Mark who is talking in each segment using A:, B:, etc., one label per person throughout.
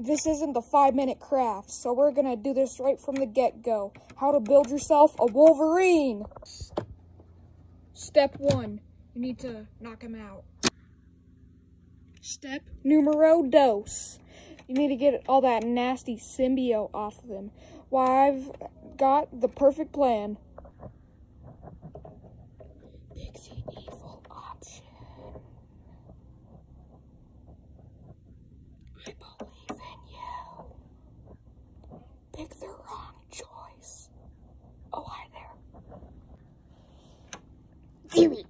A: this isn't the five minute craft, so we're gonna do this right from the get go. How to build yourself a Wolverine. Step one, you need to knock him out. Step numero dos. You need to get all that nasty symbiote off of him. Why, I've got the perfect plan. Evil option. I believe in you. Pick the wrong choice. Oh, hi there.
B: Do it.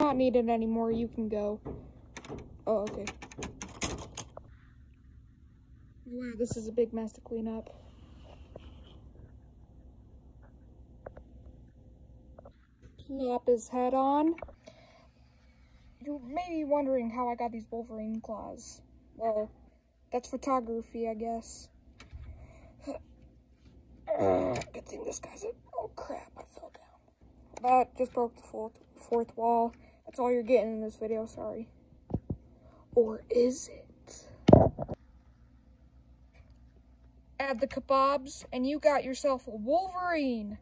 A: Not needed anymore. You can go. Oh, okay. Wow, this is a big mess to clean up. Snap his head on. You may be wondering how I got these Wolverine claws. Well, that's photography, I guess. Good thing this guy's a. Oh crap, I fell down. That just broke the fourth, fourth wall. That's all you're getting in this video, sorry. Or is it? Add the kebabs, and you got yourself a Wolverine.